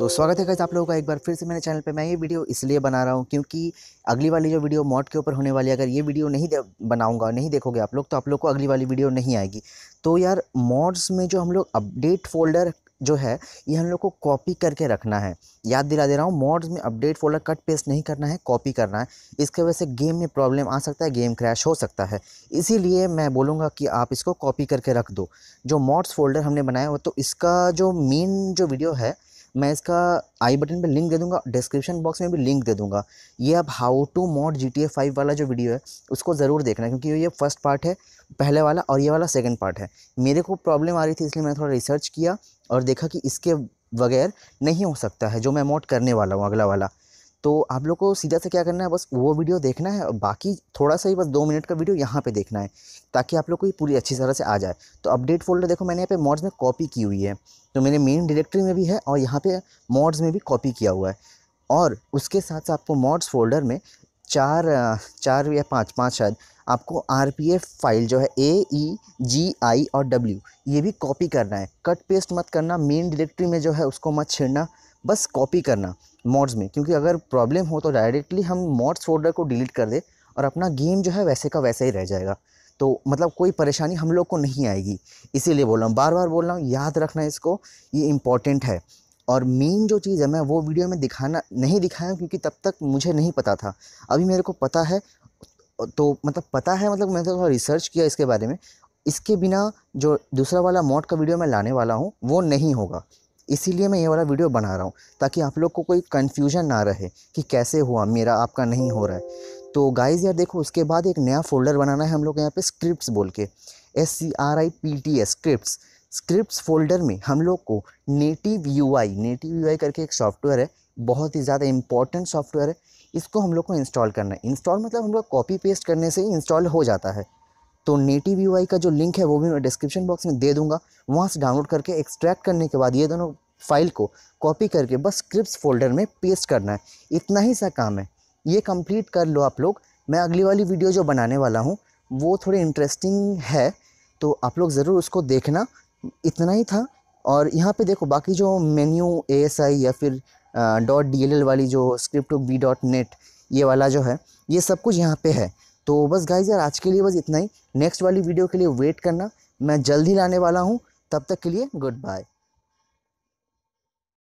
तो स्वागत है गाइस आप लोगों का एक बार फिर से मेरे चैनल पे। मैं ये वीडियो इसलिए बना रहा हूँ क्योंकि अगली वाली जो वीडियो मॉड के ऊपर होने वाली है, अगर ये वीडियो नहीं बनाऊँगा, नहीं देखोगे आप लोग तो आप लोग को अगली वाली वीडियो नहीं आएगी। तो यार मॉड्स में जो हम लोग अपडेट फोल्डर जो है, ये हम लोग को कॉपी करके रखना है। याद दिला दे रहा हूँ मॉड्स में अपडेट फोल्डर कट पेस्ट नहीं करना है कॉपी करना है। इसके वजह से गेम में प्रॉब्लम आ सकता है गेम क्रैश हो सकता है। इसीलिए मैं बोलूँगा कि आप इसको कॉपी करके रख दो। जो मॉड्स फोल्डर हमने बनाया हो तो इसका जो मेन जो वीडियो है मैं इसका आई बटन पे लिंक दे दूँगा डिस्क्रिप्शन बॉक्स में भी लिंक दे दूँगा। ये अब how to mod G T A five वाला जो वीडियो है, उसको ज़रूर देखना क्योंकि ये फ़र्स्ट पार्ट है, पहले वाला और ये वाला सेकंड पार्ट है। मेरे को प्रॉब्लम आ रही थी, इसलिए मैंने थोड़ा रिसर्च किया और देखा कि इसके बगैर नहीं हो सकता है, जो मैं मॉड करने वाला हूँ अगला वाला। तो आप लोग को सीधा से क्या करना है, बस वो वीडियो देखना है और बाकी थोड़ा सा ही बस दो मिनट का वीडियो यहाँ पे देखना है, ताकि आप लोग को ये पूरी अच्छी तरह से आ जाए। तो अपडेट फोल्डर देखो, मैंने यहाँ पे मॉड्स में कॉपी की हुई है। तो मेरे मेन डायरेक्टरी में भी है और यहाँ पे मॉड्स में भी कॉपी किया हुआ है। और उसके साथ साथ आपको मॉड्स फोल्डर में चार चार या पाँच पाँच शायद, आपको आर फ़ाइल जो है ए ई जी आई और डब्ल्यू ये भी कॉपी करना है। कट पेस्ट मत करना मेन डायरेक्टरी में जो है उसको मत छेड़ना। बस कॉपी करना मॉड्स में। क्योंकि अगर प्रॉब्लम हो तो डायरेक्टली हम मॉड्स फोल्डर को डिलीट कर दे और अपना गेम जो है वैसे का वैसा ही रह जाएगा। तो मतलब कोई परेशानी हम लोग को नहीं आएगी। इसीलिए बोल रहा हूँ बार बार बोल रहा हूँ, याद रखना इसको, ये इंपॉर्टेंट है। और मेन जो चीज़ है, मैं वो वीडियो में दिखाना, नहीं दिखाया क्योंकि तब तक मुझे नहीं पता था। अभी मेरे को पता है तो मतलब पता है मतलब मैंने थोड़ा रिसर्च किया इसके बारे में। इसके बिना जो दूसरा वाला मॉड का वीडियो मैं लाने वाला हूँ, वो नहीं होगा। इसीलिए मैं ये वाला वीडियो बना रहा हूँ, ताकि आप लोग को कोई कन्फ्यूज़न ना रहे कि कैसे हुआ, मेरा आपका नहीं हो रहा है। तो गाइज़ यार देखो, उसके बाद एक नया फोल्डर बनाना है हम लोग यहाँ पे स्क्रिप्ट्स बोल के। S C R I P T S scripts scripts folder में हम लोग को native U I native U I करके एक सॉफ्टवेयर है, बहुत ही ज़्यादा इंपॉर्टेंट सॉफ्टवेयर है, इसको हम लोग को इंस्टॉल करना है। इंस्टॉल मतलब हम लोग कॉपी पेस्ट करने से ही इंस्टॉल हो जाता है। तो नेटिव यू का जो लिंक है, वो भी मैं डिस्क्रिप्शन बॉक्स में दे दूँगा। वहाँ से डाउनलोड करके एक्सट्रैक्ट करने के बाद ये दोनों फ़ाइल को कॉपी करके बस स्क्रिप्ट फोल्डर में पेस्ट करना है। इतना ही सा काम है। ये कंप्लीट कर लो आप लोग। मैं अगली वाली वीडियो जो बनाने वाला हूँ, वो थोड़ी इंटरेस्टिंग है। तो आप लोग ज़रूर उसको देखना। इतना ही था। और यहाँ पे देखो, बाकी जो मेन्यू ए या फिर डॉट डी एल एल वाली जो स्क्रिप्ट बी डॉट नेट ये वाला जो है, ये सब कुछ यहाँ पे है। तो बस गाइज़ यार, आज के लिए बस इतना ही। नेक्स्ट वाली वीडियो के लिए वेट करना। मैं जल्द ही लाने वाला हूँ। तब तक के लिए गुड बाय